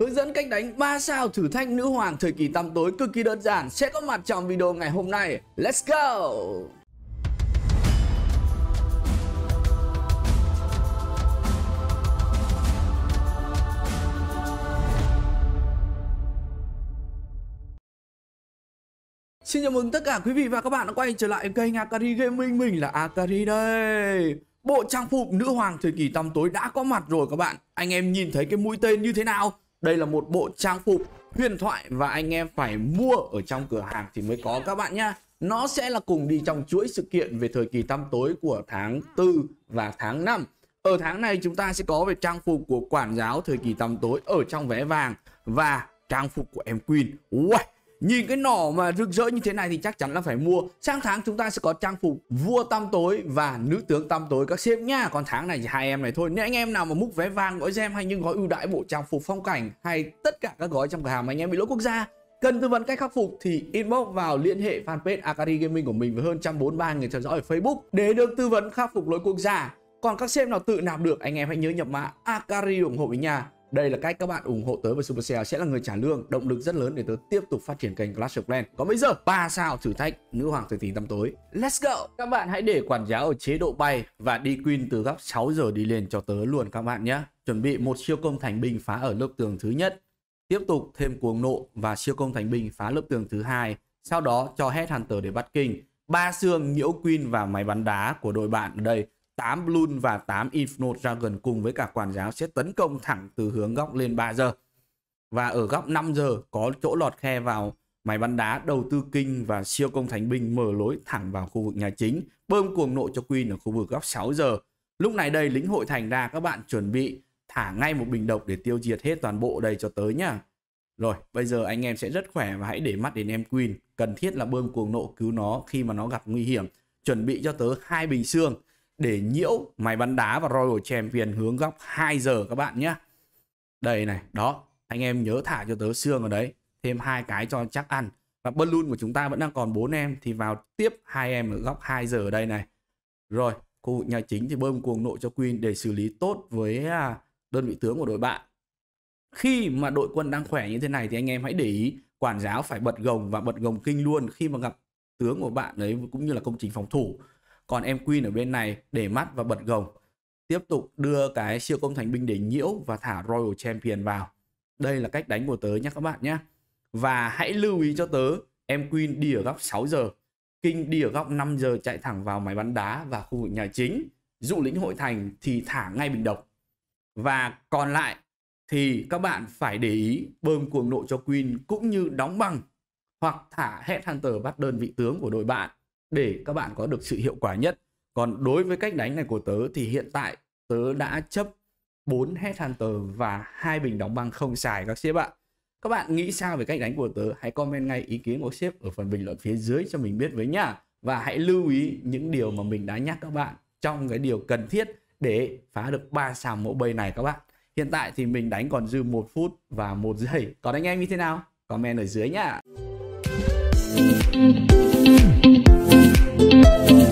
Hướng dẫn cách đánh 3 sao thử thách nữ hoàng thời kỳ tăm tối cực kỳ đơn giản sẽ có mặt trong video ngày hôm nay. Let's go! Xin chào mừng tất cả quý vị và các bạn đã quay trở lại kênh Akari Gaming Mình là Akari đây Bộ trang phục nữ hoàng thời kỳ tăm tối đã có mặt rồi các bạn Anh em nhìn thấy cái mũi tên như thế nào đây là một bộ trang phục huyền thoại Và anh em phải mua ở trong cửa hàng thì mới có các bạn nhá. Nó sẽ là cùng đi trong chuỗi sự kiện về thời kỳ tăm tối của tháng 4 và tháng 5 Ở tháng này chúng ta sẽ có về trang phục của quản giáo thời kỳ tăm tối ở trong vé vàng Và trang phục của em Queen. Wow Nhìn cái nỏ mà rực rỡ như thế này thì chắc chắn là phải mua. Sang tháng chúng ta sẽ có trang phục vua tăm tối và nữ tướng tăm tối các sếp nha. Còn tháng này chỉ hai em này thôi. Nếu anh em nào mà múc vé vàng, gói gem hay những gói ưu đãi bộ trang phục phong cảnh Hay tất cả các gói trong cửa hàng mà anh em bị lỗi quốc gia, Cần tư vấn cách khắc phục thì inbox vào liên hệ fanpage Akari Gaming của mình với hơn 143 người theo dõi ở Facebook để được tư vấn khắc phục lỗi quốc gia. Còn các sếp nào tự nạp được, anh em hãy nhớ nhập mã Akari ủng hộ với nhà đây là cách các bạn ủng hộ tớ và Supercell sẽ là người trả lương, động lực rất lớn để tớ tiếp tục phát triển kênh Clash of Clans. Còn bây giờ, 3 sao thử thách nữ hoàng thời kỳ tăm tối. Let's go! Các bạn hãy để quản giáo ở chế độ bay và đi Queen từ góc 6 giờ đi lên cho tớ luôn các bạn nhé. Chuẩn bị một siêu công thành binh phá ở lớp tường thứ nhất. Tiếp tục thêm cuồng nộ và siêu công thành binh phá lớp tường thứ hai. Sau đó cho Headhunter để bắt kinh. Ba xương nhiễu Queen và máy bắn đá của đội bạn ở đây 8 Bloon và 8 Inferno Dragon cùng với cả quản giáo sẽ tấn công thẳng từ hướng góc lên 3 giờ. Và ở góc 5 giờ có chỗ lọt khe vào máy bắn đá đầu tư kinh và siêu công thánh binh mở lối thẳng vào khu vực nhà chính, bơm cuồng nộ cho Queen ở khu vực góc 6 giờ. Lúc này đây lính hội thành ra các bạn chuẩn bị thả ngay một bình độc để tiêu diệt hết toàn bộ đây cho tới nhá. Rồi, bây giờ anh em sẽ rất khỏe và hãy để mắt đến em Queen. Cần thiết là bơm cuồng nộ cứu nó khi mà nó gặp nguy hiểm. Chuẩn bị cho tớ hai bình xương để nhiễu máy bắn đá và Royal Champion hướng góc 2 giờ các bạn nhé. Đây này, đó, anh em nhớ thả cho tớ xương ở đấy, thêm hai cái cho chắc ăn. Và balloon của chúng ta vẫn đang còn bốn em thì vào tiếp hai em ở góc 2 giờ ở đây này. Rồi, khu vực nhà chính thì bơm cuồng nộ cho Queen để xử lý tốt với à, đơn vị tướng của đội bạn. Khi mà đội quân đang khỏe như thế này thì anh em hãy để ý quản giáo phải bật gồng và bật gồng kinh luôn khi mà gặp tướng của bạn ấy cũng như là công trình phòng thủ còn em Queen ở bên này để mắt và bật gồng. Tiếp tục đưa cái siêu công thành binh để nhiễu và thả Royal Champion vào. Đây là cách đánh của tớ nhé các bạn nhé và hãy lưu ý cho tớ, em Queen đi ở góc 6 giờ. Kinh đi ở góc 5 giờ chạy thẳng vào máy bắn đá và khu vực nhà chính. Dụ lĩnh hội thành thì thả ngay bình độc. Và còn lại thì các bạn phải để ý bơm cuồng nộ cho Queen cũng như đóng băng hoặc thả Headhunter bắt đơn vị tướng của đội bạn để các bạn có được sự hiệu quả nhất. Còn đối với cách đánh này của tớ thì hiện tại tớ đã chấp 4 Headhunter và hai bình đóng băng không xài các sếp ạ. Các bạn nghĩ sao về cách đánh của tớ? Hãy comment ngay ý kiến của sếp ở phần bình luận phía dưới cho mình biết với nhá. Và hãy lưu ý những điều mà mình đã nhắc các bạn trong cái điều cần thiết để phá được ba sao mẫu bay này các bạn. Hiện tại thì mình đánh còn dư một phút và một giây. Còn anh em như thế nào? Comment ở dưới nhá. Thank you.